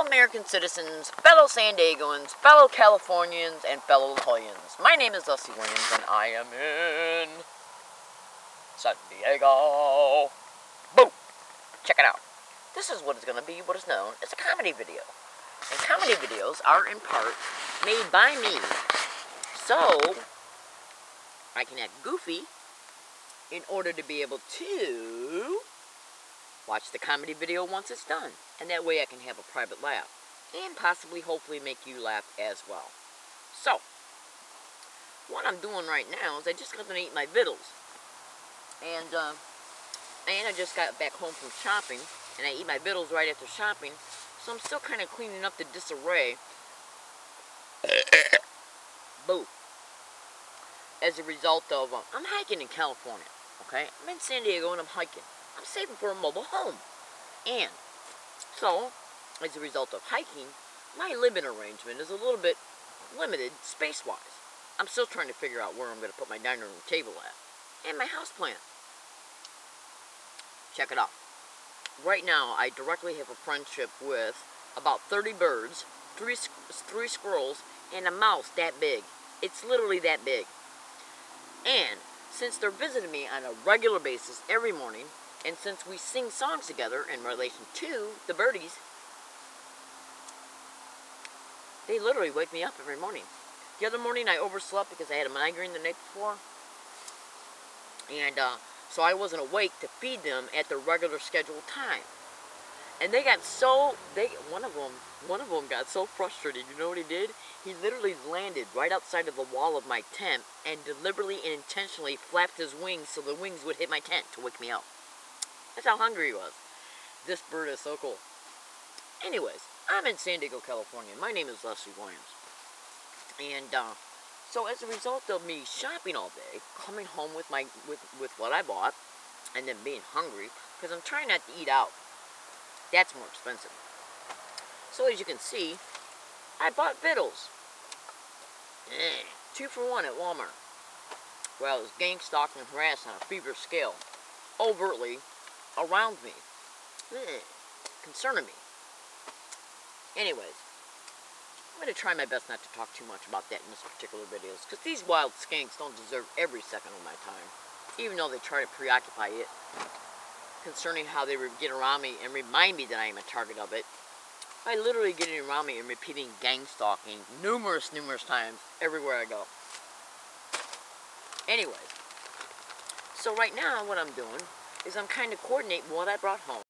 fellow American citizens, fellow San Diegoans, fellow Californians, and fellow La. My name is Leslie Williams, and I am in San Diego. Boom! Check it out. This is what is going to be what is known as a comedy video. And comedy videos are, in part, made by me. So, I can act goofy in order to be able to watch the comedy video once it's done. And that way I can have a private laugh. And possibly, hopefully, make you laugh as well. So, what I'm doing right now is I just got to eat my vittles. And, uh, and I just got back home from shopping. And I eat my vittles right after shopping. So I'm still kind of cleaning up the disarray. Boo. As a result of, uh, I'm hiking in California, okay? I'm in San Diego and I'm hiking. I'm saving for a mobile home. And, so, as a result of hiking, my living arrangement is a little bit limited space-wise. I'm still trying to figure out where I'm going to put my dining room table at. And my house plant. Check it out. Right now, I directly have a friendship with about 30 birds, three, three squirrels, and a mouse that big. It's literally that big. And since they're visiting me on a regular basis every morning, and since we sing songs together in relation to the birdies, they literally wake me up every morning. The other morning I overslept because I had a migraine the night before. And uh, so I wasn't awake to feed them at the regular scheduled time. And they got so they one of them one of them got so frustrated. You know what he did? He literally landed right outside of the wall of my tent and deliberately and intentionally flapped his wings so the wings would hit my tent to wake me up. That's how hungry he was. This bird is so cool. Anyways, I'm in San Diego, California. My name is Leslie Williams. And uh, so as a result of me shopping all day, coming home with my with, with what I bought, and then being hungry, because I'm trying not to eat out. That's more expensive. So as you can see, I bought vittles. Eh, two for one at Walmart. Well, I was gang stalked and harassed on a fever scale. Overtly around me. Eh, concerning me. Anyways, I'm going to try my best not to talk too much about that in this particular video, because these wild skanks don't deserve every second of my time, even though they try to preoccupy it concerning how they get around me and remind me that I am a target of it by literally getting around me and repeating gang stalking numerous, numerous times everywhere I go. Anyways, so right now what I'm doing is I'm kind of coordinating what I brought home